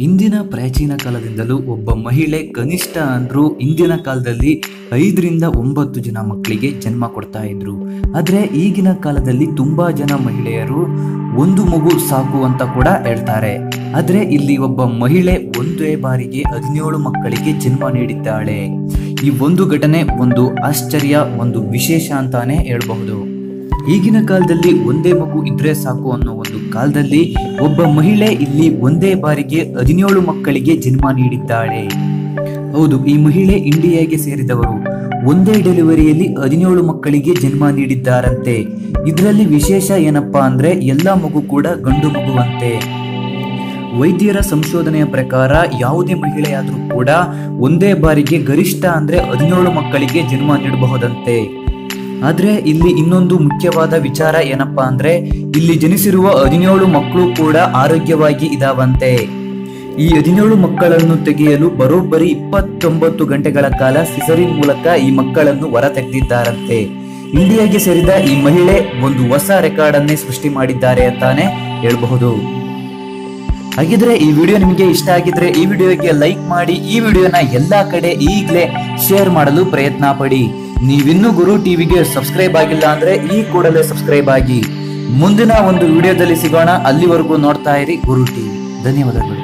ಇಂದಿನ ಪ್ರಾಚೀನ ಕಾಲದಿಂದಲೂ ಒಬ್ಬ ಮಹಿಳೆ ಕನಿಷ್ಠ ಅಂದ್ರೂ ಇಂದಿನ ಕಾಲದಲ್ಲಿ ಐದರಿಂದ ಒಂಬತ್ತು ಜನ ಮಕ್ಕಳಿಗೆ ಜನ್ಮ ಕೊಡ್ತಾ ಇದ್ರು. ಆದರೆ ಈಗಿನ ಕಾಲದಲ್ಲಿ ತುಂಬಾ ಜನ ಮಹಿಳೆಯರು ಒಂದು ಮಗು ಸಾಕು ಅಂತ ಕೂಡ ಹೇಳ್ತಾರೆ. ಆದರೆ ಇಲ್ಲಿ ಒಬ್ಬ ಮಹಿಳೆ ಒಂದೇ ಬಾರಿಗೆ ಹದಿನೇಳು ಮಕ್ಕಳಿಗೆ ಜನ್ಮ ನೀಡಿದ್ದಾಳೆ. ಈ ಒಂದು ಘಟನೆ ಒಂದು ಆಶ್ಚರ್ಯ, ಒಂದು ವಿಶೇಷ ಅಂತಾನೆ ಹೇಳ್ಬಹುದು. ಈಗಿನ ಕಾಲದಲ್ಲಿ ಒಂದೇ ಮಗು ಇದ್ರೆ ಸಾಕು ಅನ್ನೋ ಒಂದು ಕಾಲದಲ್ಲಿ ಒಬ್ಬ ಮಹಿಳೆ ಇಲ್ಲಿ ಒಂದೇ ಬಾರಿಗೆ ಹದಿನೇಳು ಮಕ್ಕಳಿಗೆ ಜನ್ಮ ನೀಡಿದ್ದಾಳೆ. ಹೌದು, ಈ ಮಹಿಳೆ ಇಂಡಿಯಾಗೆ ಸೇರಿದವರು. ಒಂದೇ ಡೆಲಿವರಿಯಲ್ಲಿ ಹದಿನೇಳು ಮಕ್ಕಳಿಗೆ ಜನ್ಮ ನೀಡಿದ್ದಾರಂತೆ. ಇದರಲ್ಲಿ ವಿಶೇಷ ಏನಪ್ಪಾ ಅಂದ್ರೆ ಎಲ್ಲ ಮಗು ಕೂಡ ಗಂಡು ಮಗುವಂತೆ. ವೈದ್ಯರ ಸಂಶೋಧನೆಯ ಪ್ರಕಾರ ಯಾವುದೇ ಮಹಿಳೆಯಾದರೂ ಕೂಡ ಒಂದೇ ಬಾರಿಗೆ ಗರಿಷ್ಠ ಅಂದ್ರೆ ಹದಿನೇಳು ಮಕ್ಕಳಿಗೆ ಜನ್ಮ ನೀಡಬಹುದಂತೆ. ಆದ್ರೆ ಇಲ್ಲಿ ಇನ್ನೊಂದು ಮುಖ್ಯವಾದ ವಿಚಾರ ಏನಪ್ಪಾ ಅಂದ್ರೆ, ಇಲ್ಲಿ ಜನಿಸಿರುವ ಹದಿನೇಳು ಮಕ್ಕಳು ಕೂಡ ಆರೋಗ್ಯವಾಗಿ ಇದಾವಂತೆ. ಈ ಹದಿನೇಳು ಮಕ್ಕಳನ್ನು ತೆಗೆಯಲು ಬರೋಬ್ಬರಿ ಇಪ್ಪತ್ತೊಂಬತ್ತು ಗಂಟೆಗಳ ಕಾಲ ಸಿಸರಿನ್ ಮೂಲಕ ಈ ಮಕ್ಕಳನ್ನು ಹೊರ ತೆಗೆದಿದ್ದಾರಂತೆ. ಇಂಡಿಯಾಗೆ ಸೇರಿದ ಈ ಮಹಿಳೆ ಒಂದು ಹೊಸ ರೆಕಾರ್ಡ್ ಅನ್ನೇ ಸೃಷ್ಟಿ ಮಾಡಿದ್ದಾರೆ ಅಂತಾನೆ ಹೇಳಬಹುದು. ಹಾಗಿದ್ರೆ ಈ ವಿಡಿಯೋ ನಿಮಗೆ ಇಷ್ಟ ಆಗಿದ್ರೆ ಈ ವಿಡಿಯೋಗೆ ಲೈಕ್ ಮಾಡಿ, ಈ ವಿಡಿಯೋನ ಎಲ್ಲಾ ಕಡೆ ಈಗಲೇ ಶೇರ್ ಮಾಡಲು ಪ್ರಯತ್ನ ಪಡಿ. ನೀವಿನ್ನೂ ಗುರು ಟಿವಿಗೆ ಸಬ್ಸ್ಕ್ರೈಬ್ ಆಗಿಲ್ಲ ಅಂದ್ರೆ ಈ ಕೂಡಲೇ ಸಬ್ಸ್ಕ್ರೈಬ್ ಆಗಿ. ಮುಂದಿನ ಒಂದು ವಿಡಿಯೋದಲ್ಲಿ ಸಿಗೋಣ. ಅಲ್ಲಿವರೆಗೂ ನೋಡ್ತಾ ಇರಿ ಗುರು ಟಿವಿ. ಧನ್ಯವಾದಗಳು.